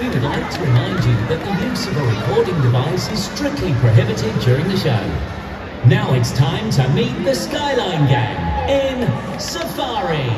We would like to remind you that the use of a recording device is strictly prohibited during the show. Now it's time to meet the Skyline Gang in Safari.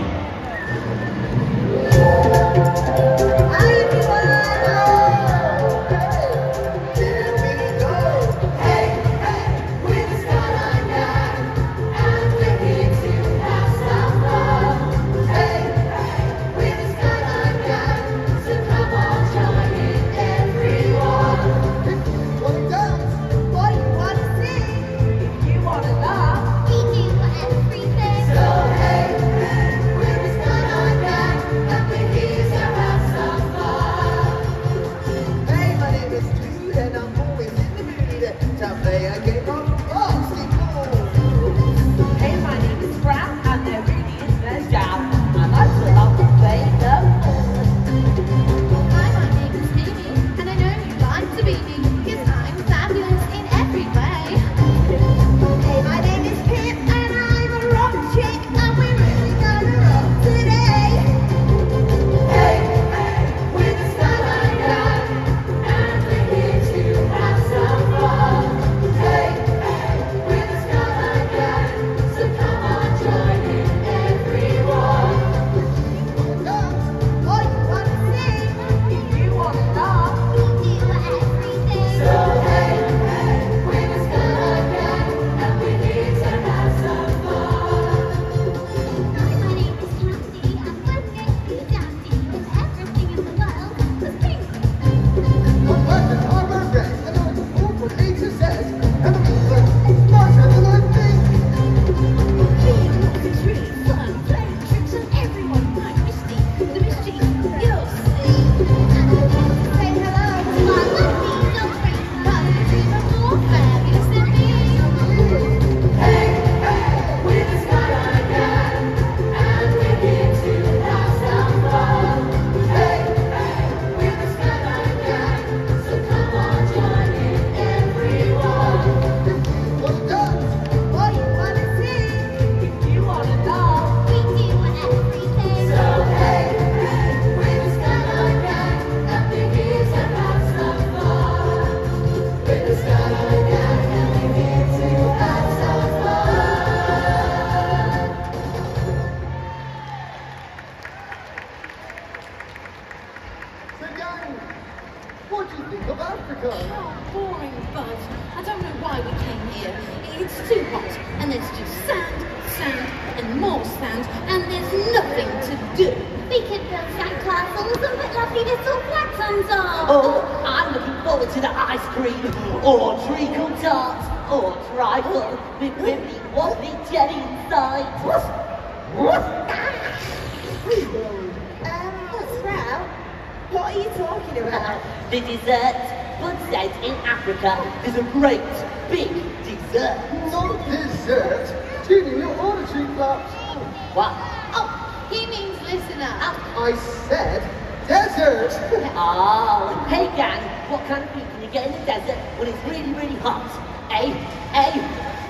Oh, hey gang, what kind of food can you get in the desert when it's really, really hot? A, A,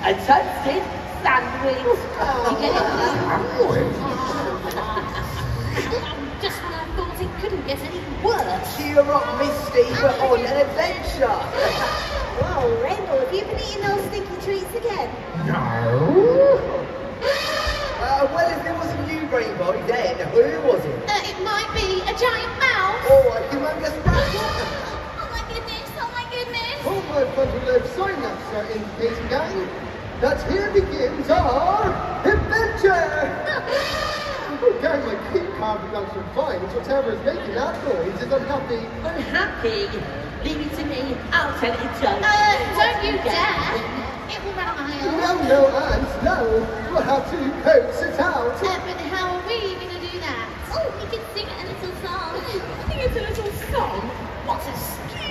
a toasted sandwich. You get it? Just when I thought it couldn't get any worse. Cheer up, Misty, we're on an adventure. Whoa, Rainbow, have you been eating those stinky treats again? No. Uh, well, if there wasn't you, Rainbow, then who was it? Uh, it might be a giant man. Oh, I can understand. oh my goodness, oh my goodness. Oh my fucking life, sorry now, sir, indicating gang. That's here begins our adventure! Oh, gang, my quick car production finds whatever is making that noise is unhappy. Unhappy? Leave it to me. I'll tell it to you. Uh, don't you dare. It will run a mile. No, no, and no. We'll have to coax it out. Uh, but how are we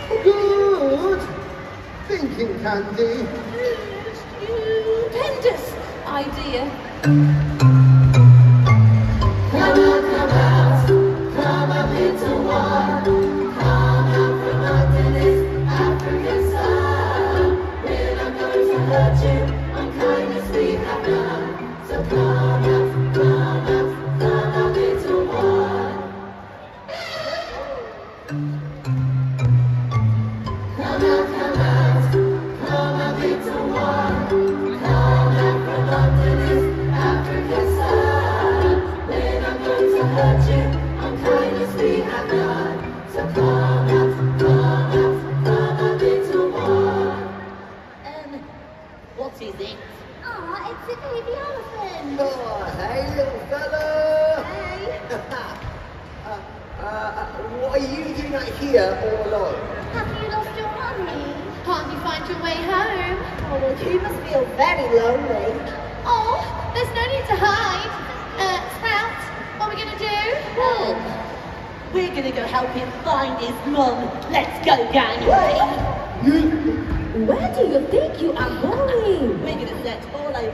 Good thinking, Candy. Stupendous idea.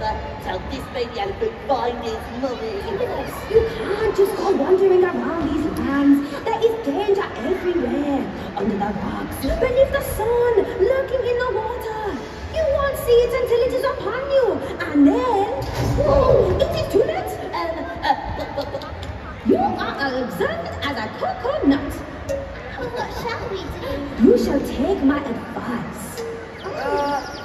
All over till this baby elephant find his mummy. You can't just go wandering around these lands. There is danger everywhere. Under the rocks, beneath the sun, lurking in the water. You won't see it until it is upon you. And then, whoa, it is too late. Um, uh, You are observant as a coconut. What shall we do? You shall take my advice. Uh,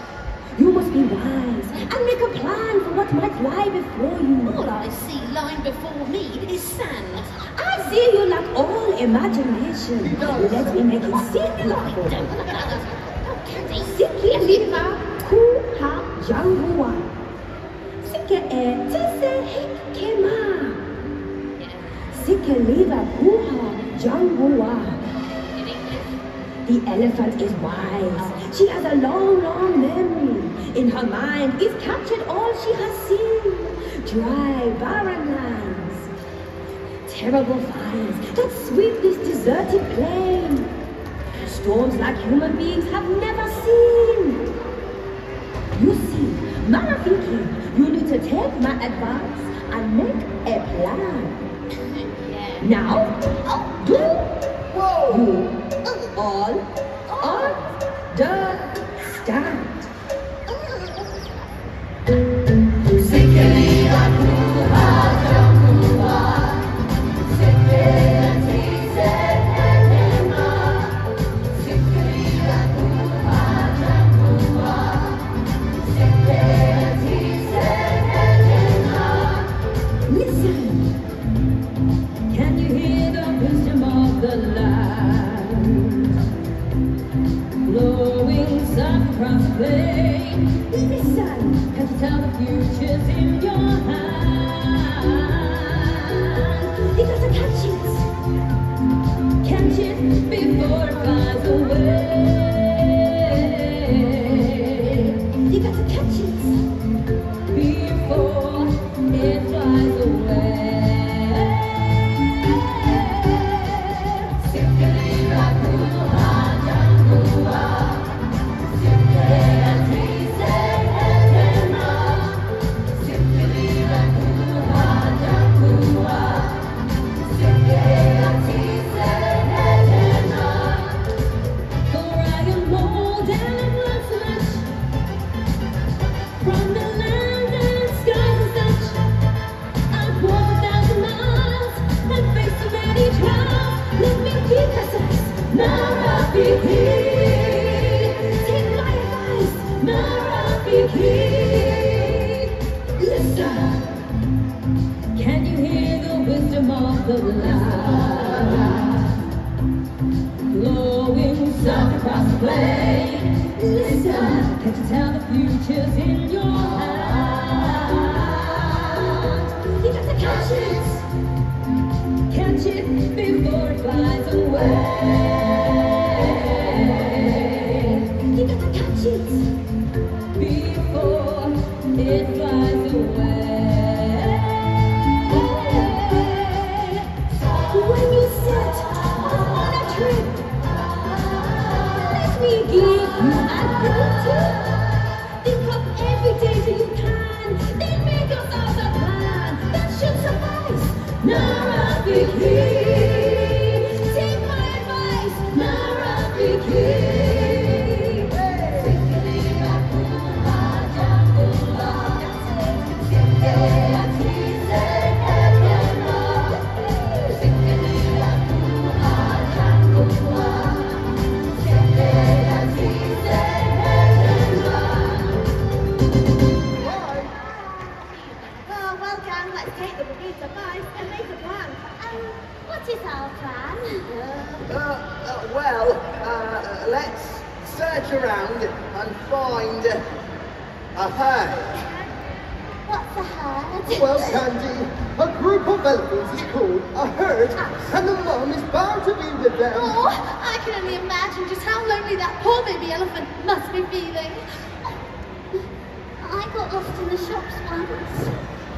and make a plan for what might lie before you. All I see lying before me is sand. I see you lack all imagination. Let me make it simple. Siki liva ku ha jangua. Sike e tise hikema. Sike liva ku ha jangua. The elephant is wise. She has a long, long memory. In her mind is captured all she has seen. Dry, barren lands. Terrible fires that sweep this deserted plain. Storms like human beings have never seen. You see, Marafiki, you need to take my advice and make a plan. Yeah. Now, oh, do whoa! you all understand? Plain. Listen. Can you tell the future's in your before it lonely that poor baby elephant must be feeling. I got lost in the shops once,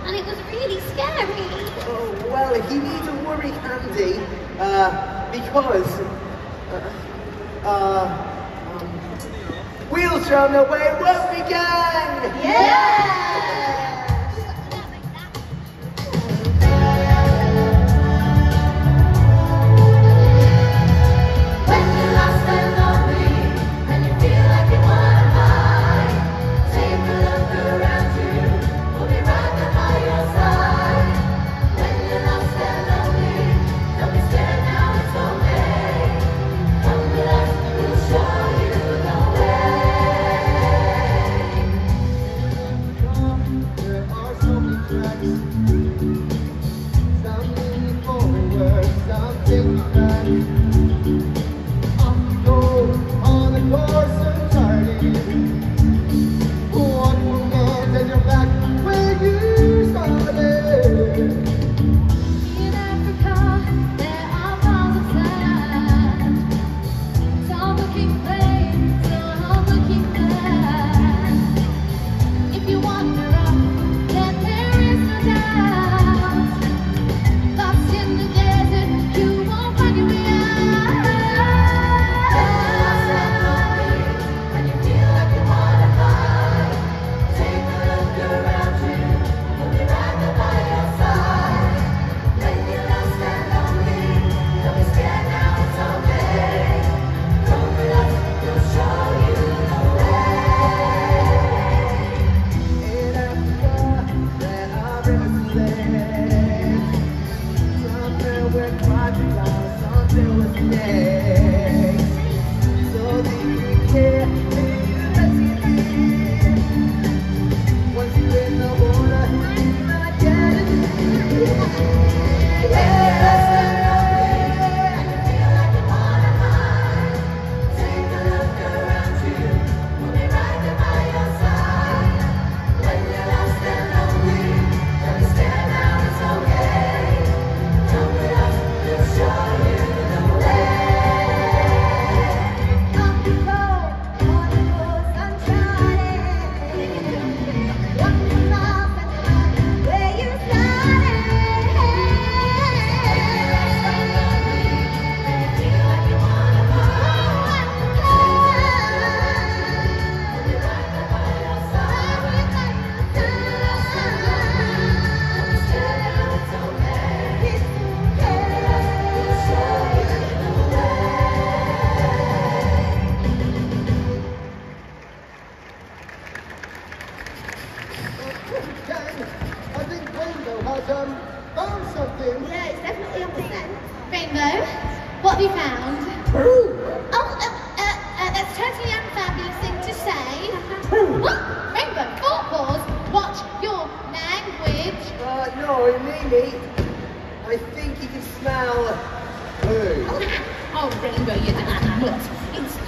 and it was really scary. Oh, well, you need to worry, Candy, uh, because, uh, uh, um, we'll them the way, won't we, gang? Yeah! When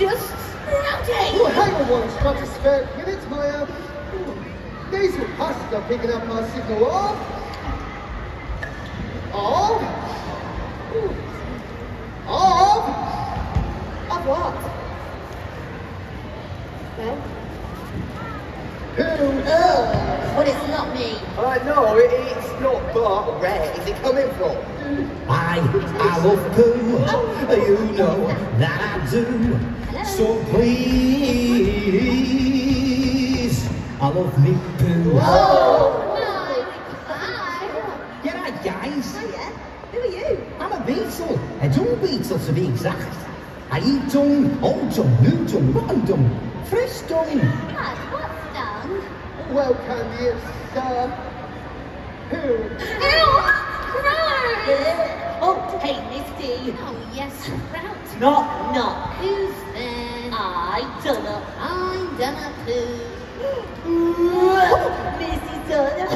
just sprouting. Oh, hang on one shot a spare minutes, Maya. These were passes are picking up my signal of. Of. Of. Of what? Well, Who else? well, it's not me. Uh, no, it, it's not, but where is it coming from? I, I love poo, you know that I do. So please, I love me poo. Hi. G'day guys, Hiya. Who are you? I'm a beetle, a dung beetle to be exact. I eat dung, old dung, new dung, rotten dung, fresh dung. Dad, what's done? Well, Candy, it's, uh, who? Ew, gross. Oh, hey, Misty. Oh, yes, sprout. Knock, knock. Who's there? I dunno. I'm done poo. Missy Dunno.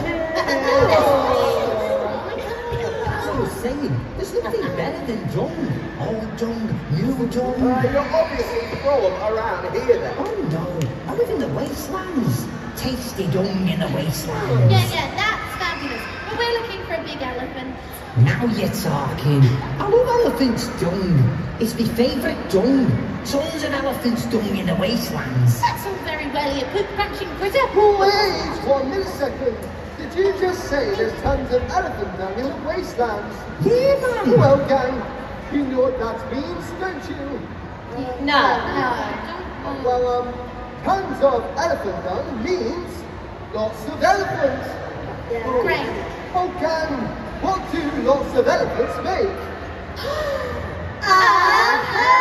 was saying, there's nothing better than dung. Old dung, new dung. Uh, you're obviously from around here then. Oh no, I live in the wastelands. Tasty dung in the wastelands. Yeah, yeah, that's fabulous. But we're looking for a big elephant. Now you're talking. I love elephants' dung. It's my favourite dung. Tons of elephants' dung in the wastelands. That's all very well, you poop crunching critter. Wait one millisecond. Did you just say there's tons of elephant dung in the wastelands? Yeah, man. Well, gang, you know what that means, don't you? No. No. Well, um, tons of elephant dung means lots of elephants. Great. Oh, gang, what do lots of elephants make? A uh-huh.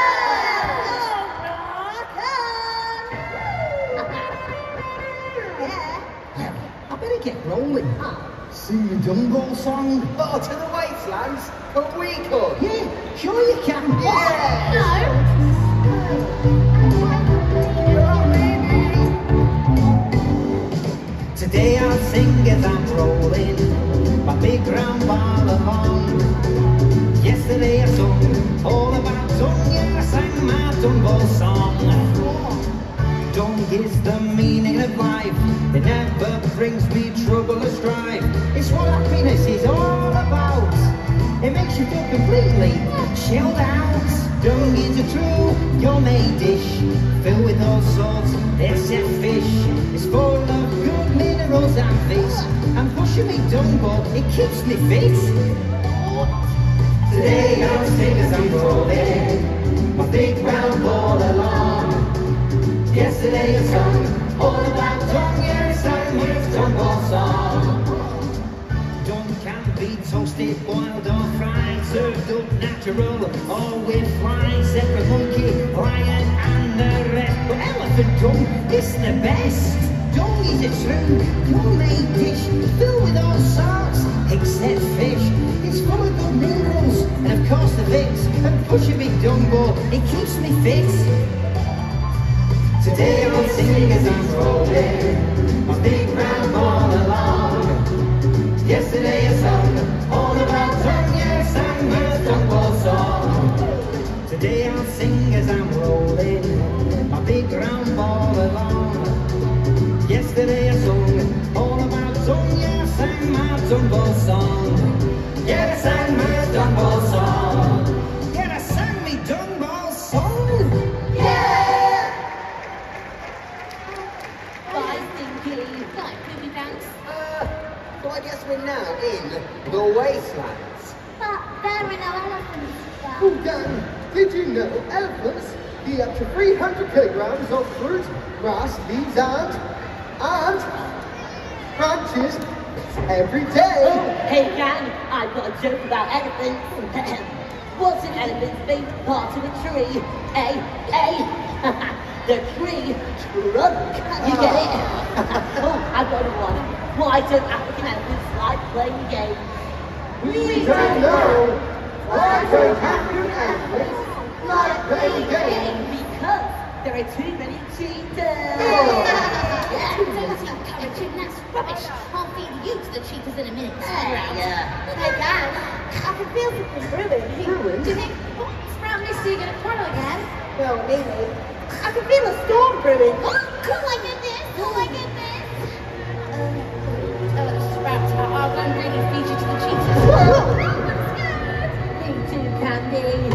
yeah. I better get rolling. Huh? Sing the ball song. Oh, to the wastelands? But we could. Yeah, sure you can. Yeah. No. Today I'll sing as I'm rolling my big round ball along. Yesterday I sung all about dung, yeah, I sang my ball song. Dung is the meaning of life. It never brings me trouble or strife. It's what happiness is all about. It makes you feel completely chilled out. Dung is a true gourmet dish filled with all sorts except fish. It's full of good minerals and fish. And pushing me dung ball, it keeps me fit. Today I'll sing as I'm rolling my big round ball along. Yesterday I sung all about dung, yeah, I sang my dung song. Toasted, boiled or fried, served up natural or with flies. Zebra, monkey, lion and the rest. But elephant dung is the best. Dung is a true gourmet dish filled with all sorts except fish. It's full of good minerals and of course the vits. And push a big ball, it keeps me fit. Today I'm singing as I'm rolling Yesterday I sung all about dung, yeah, I sang my dung ball song. Yeah, I sang my dung ball song. Yeah, I sang me dung ball song. Bye, Stinky. Right, Poopy Pants. Uh, so I guess we're now in the wastelands. But there are no elephants. Oh, gang, did you know elephants eat up to 300 kilograms of fruit, grass, leaves, and, and branches every Oh, hey gang, I've got a joke about elephants. What's an elephant's favourite part of a tree? A, A, the tree trunk. You get it? oh, I've got one. Why don't African elephants like playing a game? We don't know. Why don't African elephants like playing games? Because there are too many cheetahs. Oh. Rubbish. I'll feed you to the cheetahs in a minute. Yeah. Hey, gang, I can feel something brewing. Brewing? Do you think, Misty are going to quarrel again? Well, maybe. I can feel a storm brewing. Oh my goodness! Oh my goodness! Um, oh, sprouts are our one bringing feature to the cheetahs. Me too, Candy. Uh,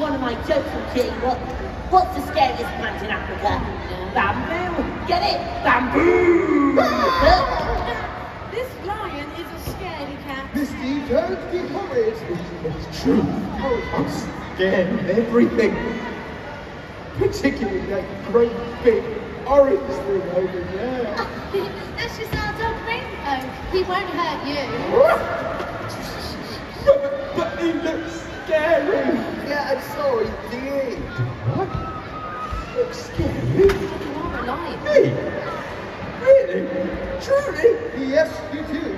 One of my jokes will cheer you up. What's the scariest plant in Africa? Bamboo. Get it? Bamboo. This lion is a scaredy cat. Misty, don't be horrid. It's true. I'm scared of everything. Particularly that great big orange thing over there. That's just our dog Rainbow. He won't hurt you. but, but he looks scary. Yeah, I'm sorry, dear. What? Looks scary? You are a lion. Me? Really? Truly? Yes, you do.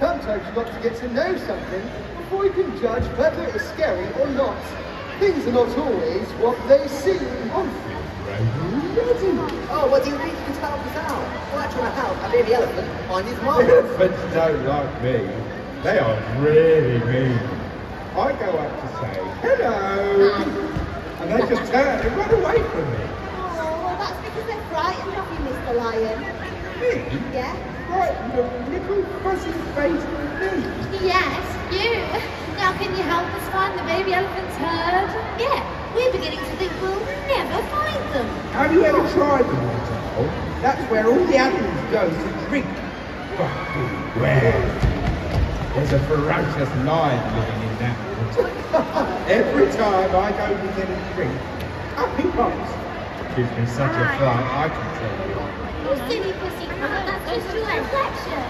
Sometimes you've got to get to know something before you can judge whether it's scary or not. Things are not always what they seem. Oh, what do you think you can help us out? Well, trying to help a baby elephant find his mom. Elephants don't like me. They are really mean. I go up to say, hello, and they just turn and run away from me. Oh, well, that's because they're frightened of you, Mr. Lion. Me? Yeah? Right, the little fuzzy faced me. Yes, you. Now can you help us find the baby elephant's herd? Yeah, we're beginning to think we'll never find them. Have you ever tried the waterhole? That's where all the animals go to drink. But beware. There's a ferocious lion living in that water. Every time I go to get a drink, up he pops. Gives me such a fright, I can tell you. You silly pussy. That's just your reflection.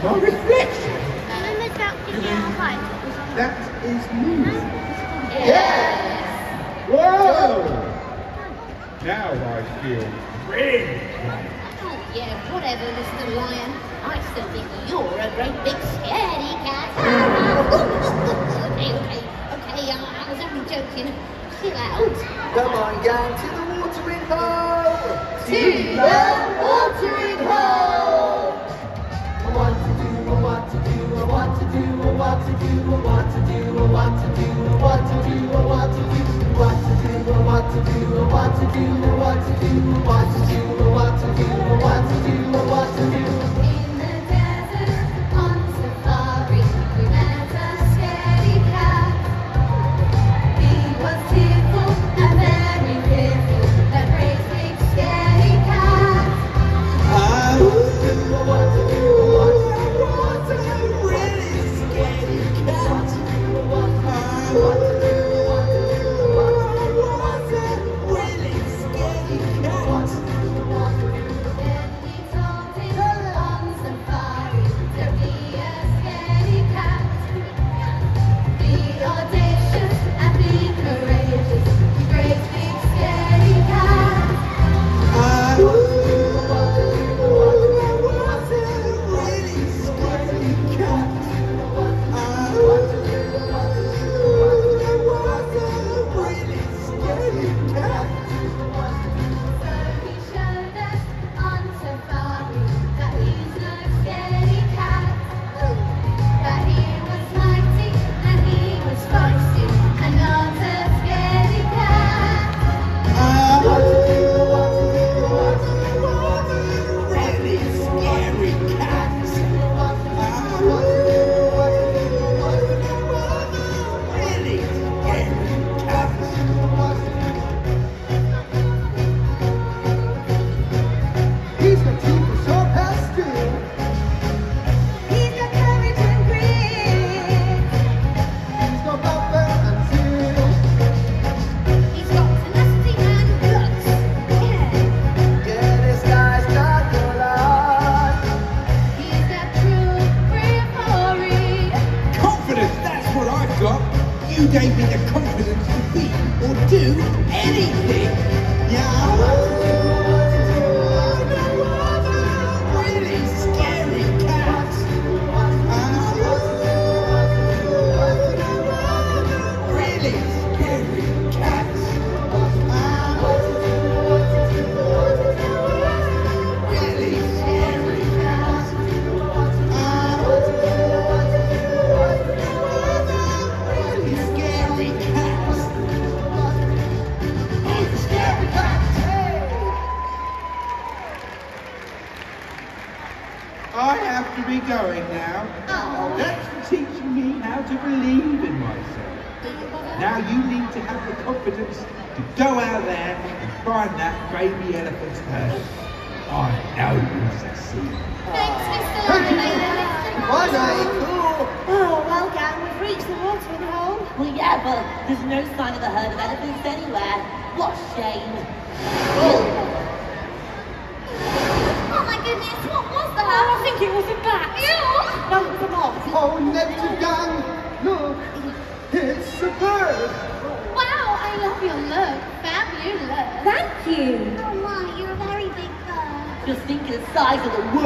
My reflection, Remember that in your height? that is me. Yes! Whoa! Now I feel great. Oh, yeah, whatever, Mr. Lion. I still think you're a great big scary cat. okay, okay, okay, uh, I was only joking. Chill out. Come on, gang, to the watering hole! To the watering hole! I want to do, I want to do, I want to do, I want to do, I want to do, I want to do, I want to do, I want to do, want to do, I want to do, I want to do, I want to do, I want to do, I want to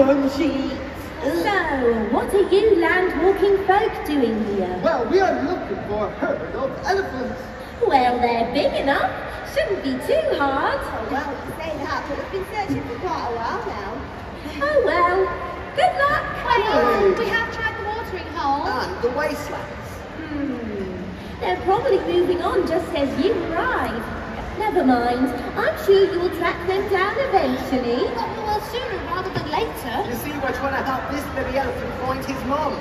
size of the worm she eats. So, what are you land-walking folk doing here? Well, we are looking for a herd of elephants. Well, they're big enough. Shouldn't be too hard. Oh, well, you say that, but we've been searching for quite a while now. Oh well. Good luck. Well, we have tried the watering hole. And the wastelands. Hmm. They're probably moving on just as you arrive. Never mind. I'm sure you will track them down eventually. Sooner rather than later. You see, we're trying to help this baby elephant find his mum.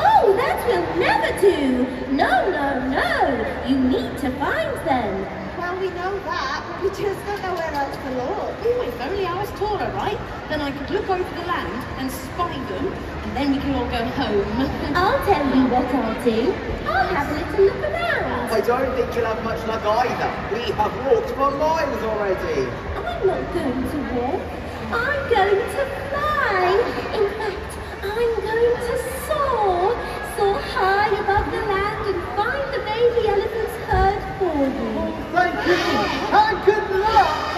Oh, that will never do. No, no, no. You need to find them. Well, we know that, but we just don't know where else to look. Oh, if only I was taller, right? Then I could look over the land and spy them, and then we can all go home. I'll tell you what I'll do. I'll have a little look around. I don't think you'll have much luck either. We have walked for miles already. I'm not going to walk. I'm going to fly. In fact, I'm going to soar. Soar high above the land and find the baby elephant's herd for you. And good luck.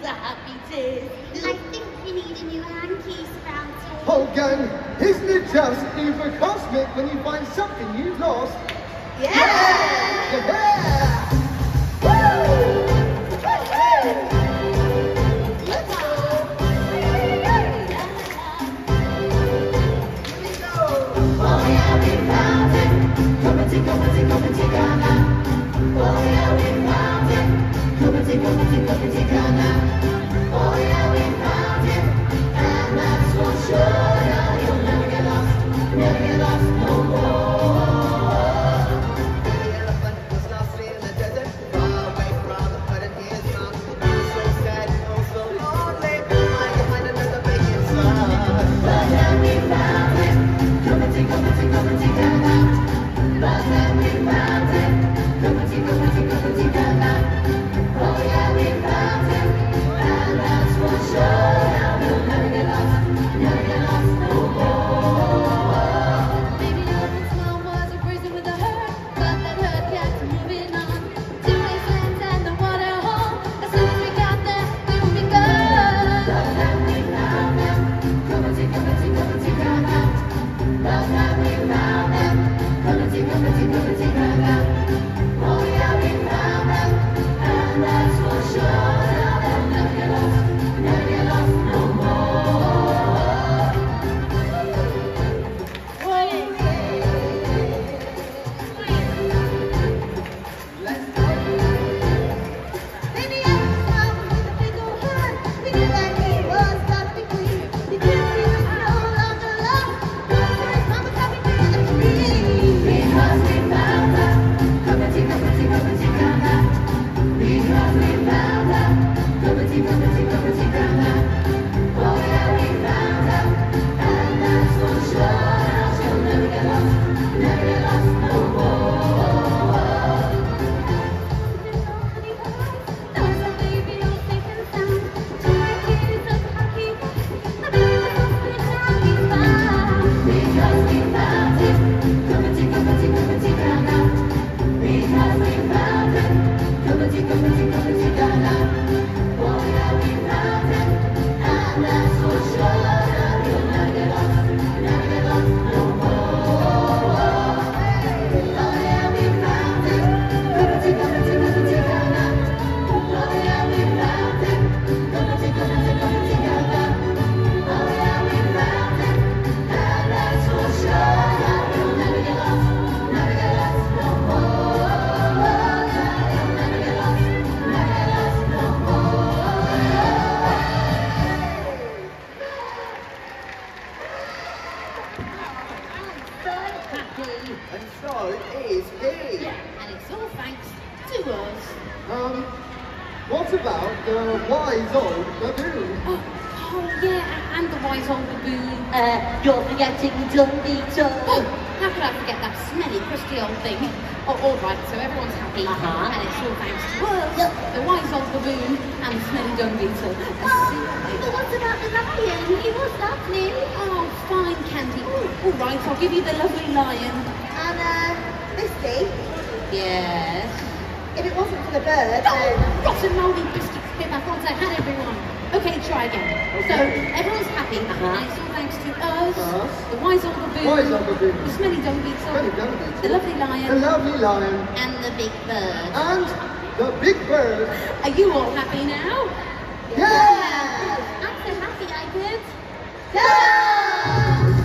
Crying? Happy tears. I think you need a new hanky, Sprouty. Oh, gang, isn't it just uber cosmic when you find something you've lost? Yeah! Yeah! Oh yeah, we found it. Come and take, come and take, come and take our nap. Oh yeah, we found Oh yeah, we found it. And that's for sure. Oh, what about the lion? He was lovely. Oh, fine, Candy. All right, I'll give you the lovely lion. And, uh, Misty? Yes? If it wasn't for the bird, oh, then... rotten, mouldy biscuit spit back once I had everyone. Okay, try again. Okay. So, everyone's happy uh -huh. It's all thanks to us, us. the wise Uncle Boo, wise Uncle Boo. the smelly dumbeats, the lovely lion, the lovely lion, and the big bird. And the big bird. Are you all happy now? I'm so happy I did. Go!